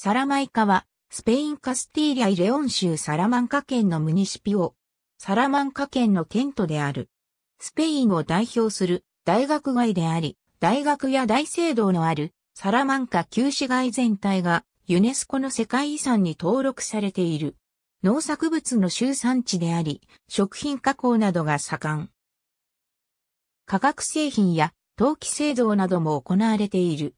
サラマイカは、スペインカスティーリャイレオン州サラマンカ県のムニシピオ。サラマンカ県の県都である。スペインを代表する大学街であり、大学や大聖堂のあるサラマンカ旧市街全体がユネスコの世界遺産に登録されている。農作物の集産地であり、食品加工などが盛ん。化学製品や陶器製造なども行われている。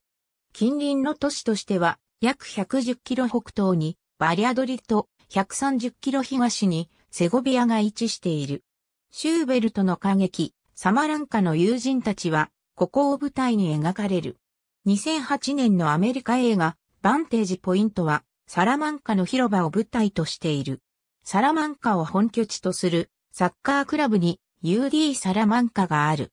近隣の都市としては、約110キロ北東にバリアドリッド、130キロ東にセゴビアが位置している。シューベルトの歌劇、サマランカの友人たちは、ここを舞台に描かれる。2008年のアメリカ映画、バンテージポイントは、サラマンカの広場を舞台としている。サラマンカを本拠地とするサッカークラブに UD サラマンカがある。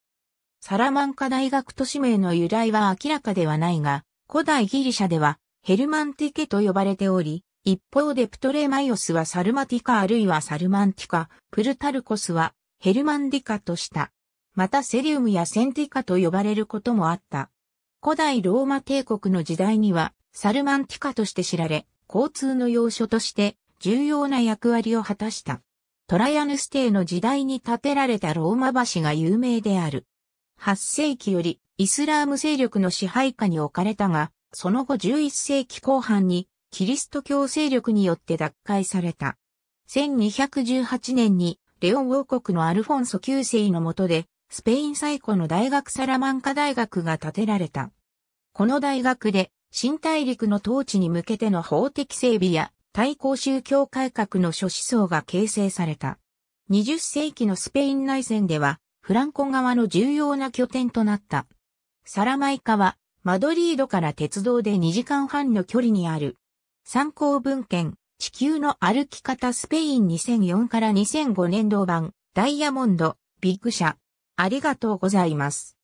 サラマンカ大学都市名の由来は明らかではないが、古代ギリシャではヘルマンティケと呼ばれており、一方でプトレマイオスはサルマティカあるいはサルマンティカ、プルタルコスはヘルマンディカとした。またセリウムやセンティカと呼ばれることもあった。古代ローマ帝国の時代にはサルマンティカとして知られ、交通の要所として重要な役割を果たした。トライアヌス帝の時代に建てられたローマ橋が有名である。8世紀よりイスラーム勢力の支配下に置かれたが、その後11世紀後半にキリスト教勢力によって奪回された。1218年にレオン王国のアルフォンソ9世の下でスペイン最古の大学サラマンカ大学が建てられた。この大学で新大陸の統治に向けての法的整備や対抗宗教改革の諸思想が形成された。20世紀のスペイン内戦ではフランコ側の重要な拠点となった。サラマイカはマドリードから鉄道で2時間半の距離にある。参考文献、地球の歩き方スペイン2004から2005年度版、ダイヤモンド、ビッグ社。ありがとうございます。